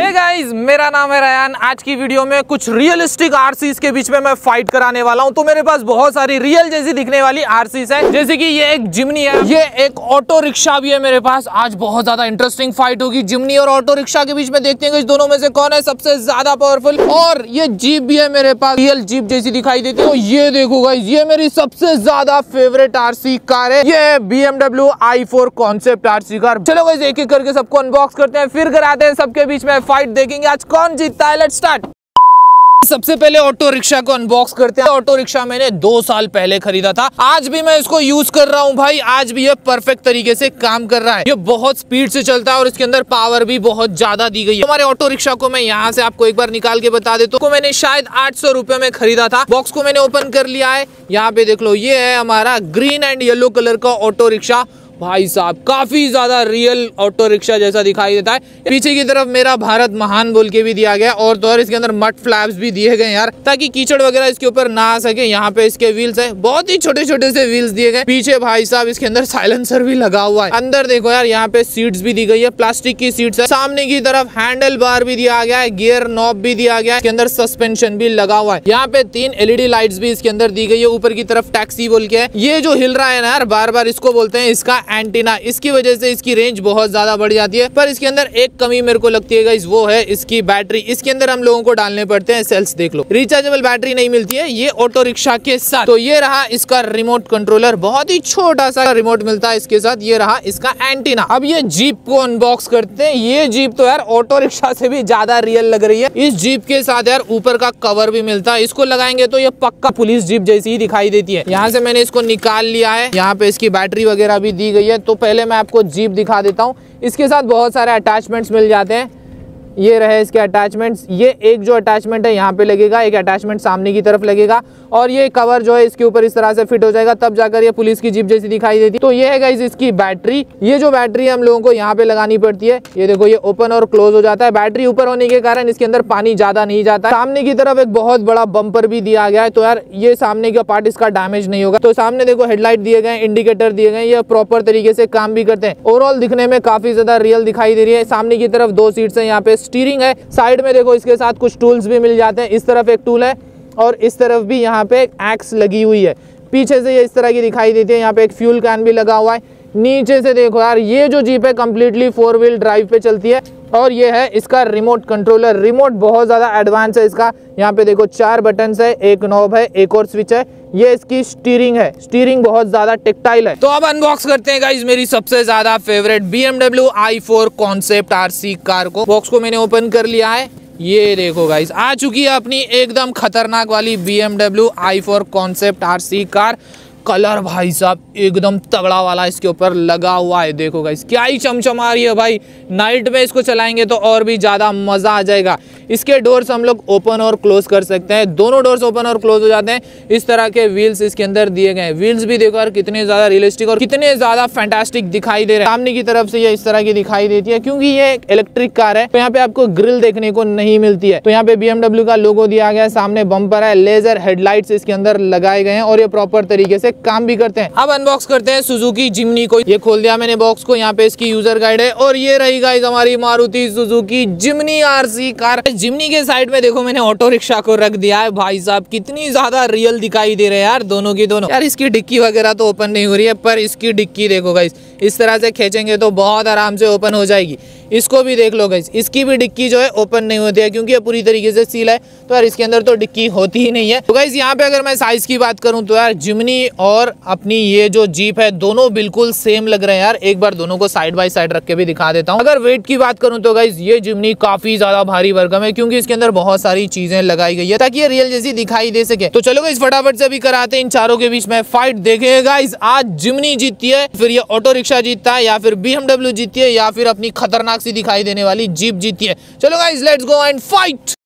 Hey guys मेरा नाम है रयान आज की वीडियो में कुछ रियलिस्टिक आरसीज के बीच में मैं फाइट कराने वाला हूँ। तो मेरे पास बहुत सारी रियल जैसी दिखने वाली आरसीज है। जैसे कि ये एक जिमनी है। ये एक ऑटो रिक्शा भी है मेरे पास। आज बहुत ज़्यादा इंटरेस्टिंग फाइट होगी जिमनी और ऑटो रिक्शा के बीच में। देखते हैं इस दोनों में से कौन है सबसे ज़्यादा पावरफुल और ये जीप भी है मेरे पास। रियल जीप जैसी दिखाई देती है। तो ये देखो गाइस ये मेरी सबसे ज़्यादा फेवरेट आरसी कार है। ये BMW i four concept RC car चलो गाइस एक एक करके सबको अनबॉक्स करते हैं। फिर कराते हैं सबके बीच में फाइट देखेंगे। आज कौन जीतता है? लेट स्टार्ट सबसे पहले ऑटो रिक्शा को अनबॉक्स करते हैं। ऑटो रिक्शा मैंने दो साल पहले खरीदा था। आज भी मैं इसको यूज़ कर रहा हूँ भाई। आज भी ये परफेक्ट तरीके से काम कर रहा है। ये बहुत स्पीड से चलता है और इसके अंदर पावर भी बहुत ज़्यादा दी गई है। हमारे ऑटो रिक्शा को मैं यहाँ से आपको एक बार निकाल के बता देता हूँ। मैंने शायद आठ सौ में खरीदा था। बॉक्स को मैंने ओपन कर लिया है। यहाँ पे देख लो, ये है हमारा ग्रीन एंड येलो कलर का ऑटो रिक्शा भाई साहब, काफ़ी ज़्यादा रियल ऑटो रिक्शा जैसा दिखाई देता है। पीछे की तरफ़ मेरा भारत महान बोल के भी दिया गया और तो और इसके अंदर मट फ्लैप्स भी दिए गए यार, ताकि कीचड़ वगैरह इसके ऊपर ना आ सके। यहाँ पे इसके व्हील्स है, बहुत ही छोटे छोटे से व्हील्स दिए गए। पीछे भाई साहब, इसके अंदर साइलेंसर भी लगा हुआ है। अंदर देखो यार, यहाँ पे सीट्स भी दी गई है प्लास्टिक की सीट्स है। सामने की तरफ़ हैंडल बार भी दिया गया है गियर नॉब भी दिया गया है, इसके अंदर सस्पेंशन भी लगा हुआ है। यहाँ पे तीन एलईडी लाइट्स भी इसके अंदर दी गई है, ऊपर की तरफ़ टैक्सी बोल के ये जो हिल रहा है ना यार बार बार इसको बोलते हैं, इसका एंटीना। इसकी वजह से इसकी रेंज बहुत ज़्यादा बढ़ जाती है, पर इसके अंदर एक कमी मेरे को लगती है वो है इसकी बैटरी इसके अंदर हम लोगों को डालने पड़ते हैं सेल्स देख लो। रिचार्जेबल बैटरी नहीं मिलती है, ये ऑटो रिक्शा के साथ। तो ये रहा इसका रिमोट कंट्रोलर बहुत ही छोटा सा रिमोट मिलता है इसके साथ, ये रहा इसका एंटीना अब ये जीप को अनबॉक्स करते हैं। ये जीप तो यार ऑटो रिक्शा से भी ज़्यादा रियल लग रही है। इस जीप के साथ यार ऊपर का कवर भी मिलता है। इसको लगाएँगे तो ये पक्का पुलिस जीप जैसी ही दिखाई देती है। यहाँ से मैंने इसको निकाल लिया है। यहाँ पे इसकी बैटरी वगैरह भी दी गई है तो पहले मैं आपको जीप दिखा देता हूँ। इसके साथ बहुत सारे अटैचमेंट्स मिल जाते हैं। ये रहे इसके अटैचमेंट्स ये एक जो अटैचमेंट है, यहाँ पे लगेगा, एक अटैचमेंट सामने की तरफ़ लगेगा, और ये कवर जो है इसके ऊपर इस तरह से फिट हो जाएगा, तब जाकर ये पुलिस की जीप जैसी दिखाई देती। तो ये है गाइज़ इसकी बैटरी ये जो बैटरी हम लोगों को यहाँ पे लगानी पड़ती है, ये देखो ये ओपन और क्लोज हो जाता है। बैटरी ऊपर होने के कारण इसके अंदर पानी ज़्यादा नहीं जाता सामने की तरफ़ एक बहुत बड़ा बम्पर भी दिया गया है। तो यार, ये सामने का पार्ट इसका डैमेज नहीं होगा। तो सामने देखो हेडलाइट दिए गए इंडिकेटर दिए गए ये प्रॉपर तरीके से काम भी करते हैं। ओवरऑल दिखने में काफ़ी ज़्यादा रियल दिखाई दे रही है। सामने की तरफ़ दो सीट्स है यहाँ पे। स्टीयरिंग है। साइड में देखो, इसके साथ कुछ टूल्स भी मिल जाते हैं। इस तरफ़ एक टूल है और इस तरफ़ भी यहाँ पे एक एक्स लगी हुई है। पीछे से ये इस तरह की दिखाई देती है। यहाँ पे एक फ्यूल कैन भी लगा हुआ है। नीचे से देखो यार, ये जो जीप है कम्प्लीटली फोर व्हील ड्राइव पे चलती है और ये है इसका रिमोट कंट्रोलर रिमोट बहुत ज़्यादा एडवांस है इसका। यहाँ पे देखो, चार बटन है, एक नॉब है, एक और स्विच है। ये इसकी स्टीयरिंग है। स्टीयरिंग बहुत ज़्यादा टेक्टाइल है। तो अब अनबॉक्स करते हैं गाइज़ मेरी सबसे ज़्यादा favourite BMW i four concept RC car को। बॉक्स को मैंने ओपन कर लिया है। ये देखो गाइस आ चुकी है अपनी एकदम खतरनाक वाली BMW i four concept RC car colour भाई साहब, एकदम तगड़ा वाला इसके ऊपर लगा हुआ है। देखो गाइस क्या ही चमचमा रही है भाई। नाइट में इसको चलाएँगे तो और भी ज़्यादा मज़ा आ जाएगा। इसके डोर्स हम लोग ओपन और क्लोज कर सकते हैं। दोनों डोर्स ओपन और क्लोज हो जाते हैं। इस तरह के व्हील्स इसके अंदर दिए गए व्हील्स भी देखो यार, कितने ज़्यादा रियलिस्टिक और कितने ज़्यादा फैंटास्टिक दिखाई दे रहे हैं। सामने की तरफ़ से ये इस तरह की दिखाई देती है, क्योंकि ये एक इलेक्ट्रिक कार है। तो यहाँ पे आपको ग्रिल देखने को नहीं मिलती है। तो यहाँ पे बीएमडब्ल्यू का लोगो दिया गया है, सामने बम्पर है लेजर हेडलाइट्स इसके अंदर लगाए गए हैं और ये प्रॉपर तरीके से काम भी करते हैं। अब अनबॉक्स करते हैं सुजुकी जिमनी को। ये खोल दिया मैंने बॉक्स को, यहाँ पे इसकी यूज़र गाइड है। और ये रही गाइस हमारी Maruti Suzuki Jimny RC car Jimny के साइड में देखो मैंने ऑटो रिक्शा को रख दिया है। भाई साहब, कितनी ज़्यादा रियल दिखाई दे रहे हैं यार, दोनों की दोनों। यार, इसकी डिक्की वगैरह तो ओपन नहीं हो रही है, पर इसकी डिक्की देखो गाइस इस तरह से खींचेंगे तो बहुत आराम से ओपन हो जाएगी। इसको भी देख लो गाइस इसकी भी डिक्की जो है ओपन नहीं होती है, क्योंकि ये पूरी तरीके से सील है तो यार इसके अंदर तो डिक्की होती ही नहीं है। तो गाइस यहाँ पे अगर मैं साइज़ की बात करूँ तो यार जिमनी और अपनी ये जो जीप है, दोनों बिल्कुल सेम लग रहे हैं यार। एक बार दोनों को साइड बाय साइड रख के भी दिखा देता हूँ। अगर वेट की बात करूँ तो गाइज़ ये जिमनी काफ़ी ज़्यादा भारी भरकम है क्योंकि इसके अंदर बहुत सारी चीज़ें लगाई गई है ताकि ये रियल जैसी दिखाई दे सके। तो चलो इस फटाफट से भी कराते हैं इन चारों के बीच में फाइट देखेगा इस आज जिमनी जीतती है, फिर ये ऑटो रिक्शा जीतता है या फिर बी जीतती है या फिर अपनी खतरनाक सी दिखाई देने वाली जीप जीतती है। चलो guys let's go and fight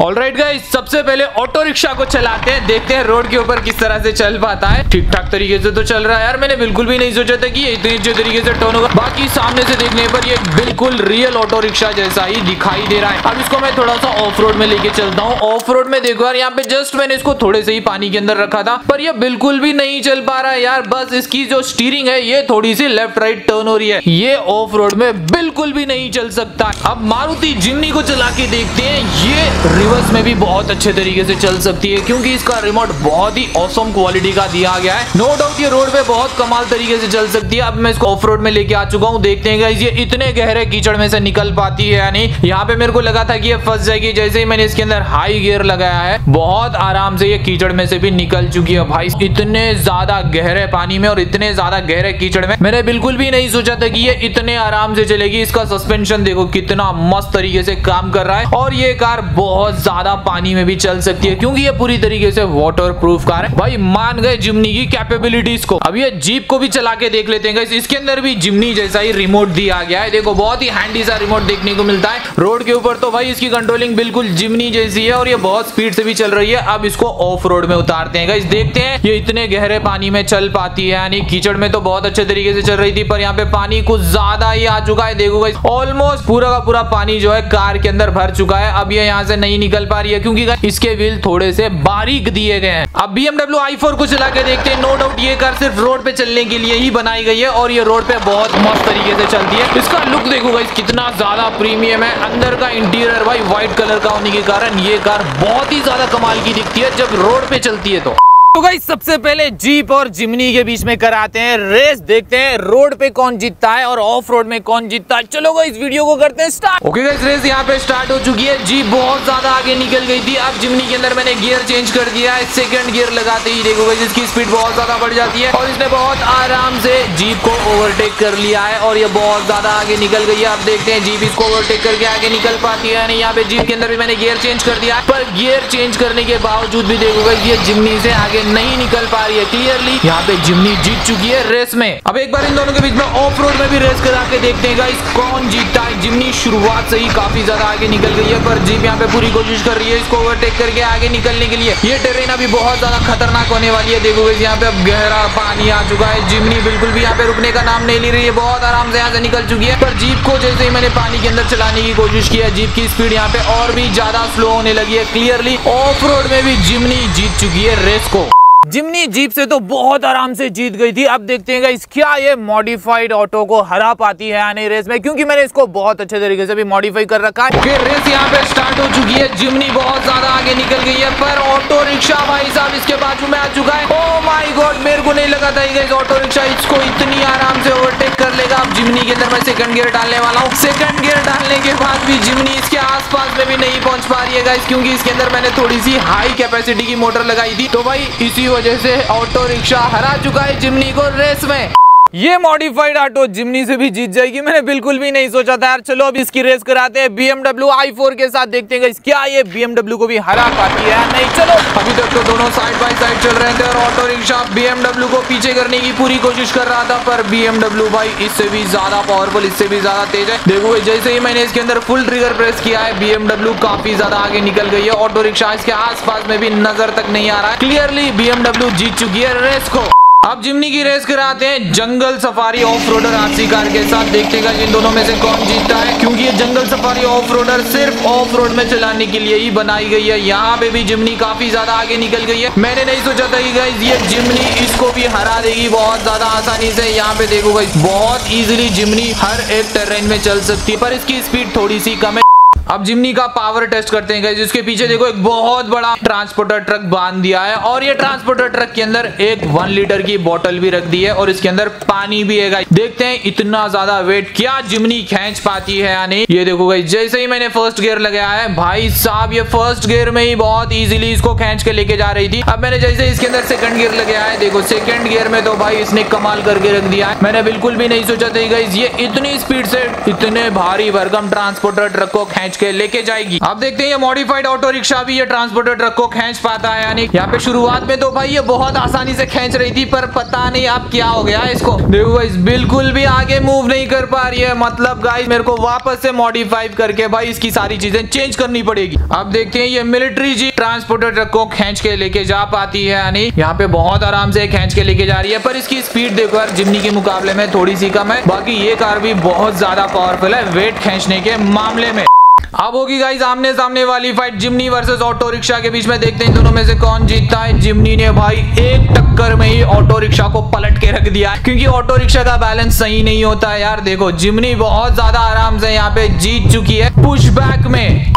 all right guys सबसे पहले ऑटो रिक्शा को चलाते हैं, देखते हैं रोड के ऊपर किस तरह से चल पाता है। ठीक ठाक तरीके से तो चल रहा है यार, मैंने बिल्कुल भी नहीं सोचा था कि ये इतने अच्छे तरीके से टर्न होगा। बाकी सामने से देखने पर ये बिल्कुल रियल ऑटो रिक्शा जैसा ही दिखाई दे रहा है। अब इसको मैं थोड़ा सा ऑफ़ रोड में लेके चलता हूँ। ऑफ़ रोड में देखो यार, यहाँ पे जस्ट मैंने इसको थोड़े से ही पानी के अंदर रखा था, पर यह बिल्कुल भी नहीं चल पा रहा है यार। बस इसकी जो स्टीयरिंग है, ये थोड़ी सी लेफ़्ट राइट टर्न हो रही है। ये ऑफ़ रोड में बिल्कुल भी नहीं चल सकता। अब मारुति जिमनी को चला के देखते हैं, ये रिवर्स में भी बहुत बहुत अच्छे तरीके से चल सकती है, क्योंकि इसका रिमोट बहुत ही औसम क्वालिटी का दिया गया है। नो डाउट ये रोड पे बहुत कमाल तरीके से चल सकती है। अब मैं इसको ऑफ़ रोड में लेके आ चुका हूँ। देखते हैं ये इतने गहरे कीचड़ में से निकल पाती है यानी यहाँ पे मेरे को लगा था कि ये फंस जाएगी। जैसे ही मैंने इसके अंदर हाई गियर लगाया है, बहुत आराम से ये कीचड़ में से भी निकल चुकी है भाई। इतने ज़्यादा गहरे पानी में और इतने ज़्यादा गहरे कीचड़ में। मैंने बिल्कुल भी नहीं सोचा था कि ये इतने आराम से चलेगी। इसका सस्पेंशन देखो कितना मस्त तरीके से काम कर रहा है। और ये कार बहुत ज़्यादा पानी में भी चल सकती है, क्योंकि ये पूरी तरीके से वाटर प्रूफ कार है। भाई, मान गए जिमनी की कैपेबिलिटीज को। अब ये जीप को भी चला के देख लेते हैं इसके अंदर भी जिमनी जैसा ही रिमोट दिया गया है। देखो, बहुत ही हैंडी सा रिमोट देखने को मिलता है। रोड के ऊपर तो भाई, इसकी कंट्रोलिंग बिल्कुल जिमनी जैसी है और ये बहुत स्पीड से भी चल रही है। अब इसको ऑफ़ रोड में उतारते हैं देखते हैं, ये इतने गहरे पानी में चल पाती है, यानी कीचड़ में तो बहुत अच्छे तरीके से चल रही थी, पर यहाँ पे पानी कुछ ज़्यादा ही आ चुका है। देखो ऑलमोस्ट पूरा का पूरा पानी जो है कार के अंदर भर चुका है। अब ये यहाँ से नहीं निकल पा रही है, क्योंकि इसके व्हील थोड़े से बारीक दिए गए हैं। अब बी एमडब्ल्यू आई फोर को चला के देखते हैं। नो डाउट ये कार सिर्फ़ रोड पे चलने के लिए ही बनाई गई है और ये रोड पे बहुत मस्त तरीके से चलती है। इसका लुक देखो गाइस कितना ज़्यादा प्रीमियम है। अंदर का इंटीरियर भाई व्हाइट कलर का होने के कारण ये कार बहुत ही ज़्यादा कमाल की दिखती है, जब रोड पे चलती है तो। तो भाई सबसे पहले जीप और जिमनी के बीच में कराते हैं रेस। देखते हैं रोड पे कौन जीतता है और ऑफ़ रोड में कौन जीतता है। चलो इस वीडियो को करते हैं स्टार्ट। ओके गाइस रेस यहाँ पे स्टार्ट हो चुकी है। जीप बहुत ज़्यादा आगे निकल गई थी। अब जिमनी के अंदर मैंने गियर चेंज कर दिया है। सेकंड गियर लगाते ही देखो गाइस इसकी स्पीड बहुत ज़्यादा बढ़ जाती है और इसने बहुत आराम से जीप को ओवरटेक कर लिया है और ये बहुत ज़्यादा आगे निकल गई है। अब देखते हैं जीप इसको ओवरटेक करके आगे निकल पाती है यानी यहाँ पे जीप के अंदर भी मैंने गियर चेंज कर दिया पर गियर चेंज करने के बावजूद भी देखो गाइस ये जिमनी से आगे नहीं निकल पा रही है क्लियरली यहाँ पे जिमनी जीत चुकी है रेस में। अब एक बार इन दोनों के बीच में ऑफ़ रोड में भी रेस करा के देखते हैं गाइस कौन जीतता है? जिमनी शुरुआत से ही काफ़ी ज़्यादा आगे निकल गई है, पर जीप यहाँ पे पूरी कोशिश कर रही है इसको ओवरटेक करके आगे निकलने के लिए। ये ट्रेन अभी बहुत ज़्यादा खतरनाक होने वाली है, देखो यहाँ पे अब गहरा पानी आ चुका है। जिमनी बिल्कुल भी यहाँ पे रुकने का नाम नहीं ले रही है, बहुत आराम से यहाँ से निकल चुकी है। पर जीप को जैसे ही मैंने पानी के अंदर चलाने की कोशिश की है, जीप की स्पीड यहाँ पे और भी ज़्यादा स्लो होने लगी है क्लियरली ऑफ़ रोड में भी जिमनी जीत चुकी है रेस को। जिमनी जीप से तो बहुत आराम से जीत गई थी। अब देखते हैं इस क्या ये मॉडिफाइड ऑटो को हरा पाती है आने रेस में? क्योंकि मैंने इसको बहुत अच्छे तरीके से भी मॉडिफाई कर रखा है। रेस यहाँ पे स्टार्ट हो चुकी है। जिमनी बहुत ज़्यादा आगे निकल गई है, पर ऑटो रिक्शा भाई साहब इसके बाजू में आ चुका है। ओ माय गॉड मेरे को नहीं लगा था इस ऑटो रिक्शा इसको इतनी आराम से ओवरटेक कर लेगा। अब जिमनी के अंदर मैं सेकंड गियर डालने वाला हूँ। सेकंड गियर डालने के बाद भी जिमनी इसके आसपास में भी नहीं पहुँच पा रही है क्योंकि इसके अंदर मैंने थोड़ी सी हाई कैपेसिटी की मोटर लगाई थी। तो भाई, इसी वजह से ऑटो रिक्शा हरा चुका है जिमनी को रेस में। ये मॉडिफाइड ऑटो जिमनी से भी जीत जाएगी। मैंने बिल्कुल भी नहीं सोचा था यार। चलो अब इसकी रेस कराते हैं। BMW i4 के साथ देखते हैं क्या ये BMW को भी हरा पाती है नहीं, चलो। अभी तक तो दोनों साइड बाई साइड चल रहे थे और ऑटो रिक्शा BMW को पीछे करने की पूरी कोशिश कर रहा था, पर BMW भाई इससे भी ज़्यादा पावरफुल इससे भी ज़्यादा तेज है। देखो जैसे ही मैंने इसके अंदर फुल ट्रिगर प्रेस किया है, BMW काफ़ी ज़्यादा आगे निकल गई है। ऑटो रिक्शा इसके आस में भी नज़र तक नहीं आ रहा है। क्लियरली BMW जीत चुकी है रेस को। अब जिमनी की रेस कराते हैं jungle safari off roader RC car के साथ। देखते हैं इन दोनों में से कौन जीतता है? क्योंकि ये जंगल सफारी ऑफ़ रोडर सिर्फ़ ऑफ़ रोड में चलाने के लिए ही बनाई गई है। यहाँ पे भी जिमनी काफ़ी ज़्यादा आगे निकल गई है। मैंने नहीं सोचा था कि ये जिमनी इसको भी हरा देगी बहुत ज़्यादा आसानी से। यहाँ पे देखो गाइस बहुत इजिली जिमनी हर एक टेरेन में चल सकती है, पर इसकी स्पीड थोड़ी सी कम है। अब जिमनी का पावर टेस्ट करते हैं जिसके पीछे देखो एक बहुत बड़ा ट्रांसपोर्टर ट्रक बाँध दिया है और ये ट्रांसपोर्टर ट्रक के अंदर एक वन लीटर की बोतल भी रख दी है और इसके अंदर पानी भी है देखते हैं इतना ज़्यादा वेट क्या जिमनी खींच पाती है या नहीं। ये देखो गई जैसे ही मैंने फ़र्स्ट गियर लगाया है, भाई साहब, ये फ़र्स्ट गियर में ही बहुत इजीली इसको खींच के लेके जा रही थी। अब मैंने जैसे इसके अंदर सेकंड गियर लगाया है, देखो सेकंड गियर में तो भाई इसने कमाल करके रख दिया है। मैंने बिल्कुल भी नहीं सोचा था ये इतनी स्पीड से इतने भारी भरकम ट्रांसपोर्टर ट्रक को खींच खींच के लेके जाएगी। आप देखते हैं, ये मॉडिफाइड ऑटो रिक्शा भी ये ट्रांसपोर्टर ट्रक को खींच पाता है, यानी यहाँ पे शुरुआत में तो भाई ये बहुत आसानी से खींच रही थी, पर पता नहीं अब क्या हो गया इसको। देखो भाई बिल्कुल भी आगे मूव नहीं कर पा रही है। मतलब गाइस मेरे को वापस से मॉडिफाई करके भाई इसकी सारी चीज़ें चेंज करनी पड़ेगी। अब देखते हैं, ये मिलिट्री जी ट्रांसपोर्टर ट्रक को खींच के लेके जा पाती है, यानी यहाँ पे बहुत आराम से खींच के लेके जा रही है, पर इसकी स्पीड देखो यार, जिमनी के मुकाबले में थोड़ी सी कम है। बाकी ये कार भी बहुत ज़्यादा पावरफुल है वेट खींचने के मामले में। अब होगी गाइस आमने सामने वाली fight Jimny versus auto rickshaw के बीच में देखते हैं दोनों में से कौन जीतता है। जिमनी ने भाई एक टक्कर में ही ऑटो रिक्शा को पलट के रख दिया क्योंकि ऑटो रिक्शा का बैलेंस सही नहीं होता है यार, देखो, जिमनी बहुत ज़्यादा आराम से यहाँ पे जीत चुकी है। पुश बैक में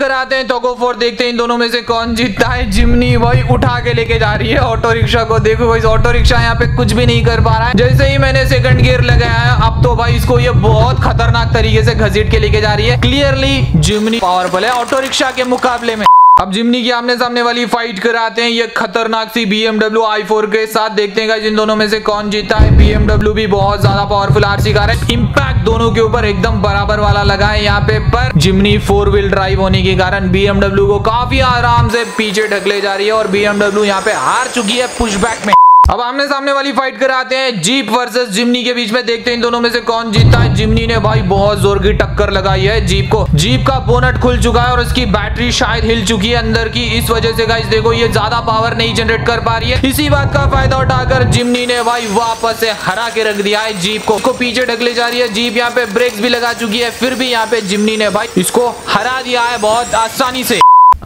कराते हैं टोको फोर देखते हैं इन दोनों में से कौन जीतता है। जिमनी वही उठा के लेके जा रही है ऑटो रिक्शा को। देखो भाई ऑटो रिक्शा यहाँ पे कुछ भी नहीं कर पा रहा है। जैसे ही मैंने सेकंड गियर लगाया है, अब तो भाई इसको ये बहुत खतरनाक तरीके से घसीट के लेके जा रही है। क्लियरली जिमनी पावरफुल है। ऑटो रिक्शा के मुकाबले में। अब जिमनी की आमने सामने वाली फाइट कराते हैं। ये खतरनाक C B BMW i four के साथ देखते हैं जिन दोनों में से कौन जीता है। BMW भी बहुत ज़्यादा पावरफुल आरसी कार है। इम्पैक्ट दोनों के ऊपर एकदम बराबर वाला लगा है यहाँ पे, पर जिमनी फोर व्हील ड्राइव होने के कारण BMW को काफ़ी आराम से पीछे ढकले जा रही है और BMW यहाँ पे हार चुकी है पुशबैक में। अब आमने सामने वाली फाइट कराते हैं। जीप वर्सेस जिमनी के बीच में देखते हैं इन दोनों में से कौन जीतता है। जिमनी ने भाई बहुत ज़ोर की टक्कर लगाई है जीप को। जीप का बोनट खुल चुका है और उसकी बैटरी शायद हिल चुकी है अंदर की। इस वजह से गाइस देखो, ये ज़्यादा पावर नहीं जनरेट कर पा रही है। इसी बात का फ़ायदा उठाकर जिमनी ने भाई वापस से हरा के रख दिया है जीप को। उसको पीछे ढकले जा रही है जीप यहाँ पे ब्रेक्स भी लगा चुकी है। फिर भी यहाँ पे जिमनी ने भाई इसको हरा दिया है बहुत आसानी से।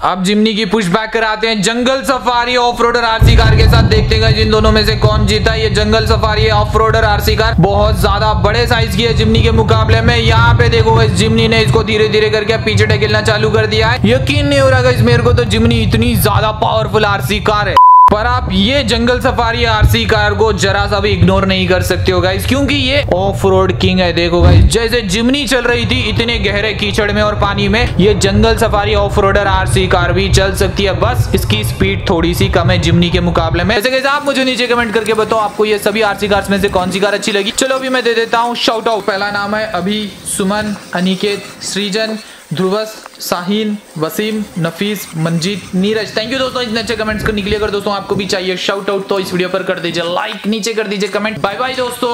अब जिमनी की पुश बैक कराते हैं। Jungle safari off roader RC car के साथ देखते हैं जिन दोनों में से कौन जीता? ये jungle safari off roader RC car बहुत ज़्यादा बड़े साइज़ की है जिमनी के मुकाबले में। यहाँ पे देखो इस जिमनी ने इसको धीरे धीरे करके पीछे ढकेलना चालू कर दिया है। यकीन नहीं हो रहा मेरे को तो जिमनी इतनी ज़्यादा पावरफुल आरसी कार है। पर आप ये जंगल सफारी आरसी कार को जरा सा भी इग्नोर नहीं कर सकते हो गाइस क्योंकि ये ऑफ़ रोड किंग है, देखो गाइस जैसे जिमनी चल रही थी, इतने गहरे कीचड़ में और पानी में, ये jungle safari off roader RC car भी चल सकती है, बस इसकी स्पीड थोड़ी सी कम है जिमनी के मुकाबले में। जैसे आप मुझे नीचे कमेंट करके बताओ, आपको ये सभी आरसी कार में से कौन सी कार अच्छी लगी? चलो अभी मैं दे देता हूँ शाउट आउट पहला नाम है अभी सुमन, अनिकेत, सृजन ध्रुवस, साहिन, वसीम, नफीस, मंजीत, नीरज। थैंक यू दोस्तों, इतने अच्छे कमेंट्स को निकले अगर दोस्तों आपको भी चाहिए शाउट आउट तो इस वीडियो पर कर दीजिए लाइक नीचे कर दीजिए कमेंट बाय बाय दोस्तों।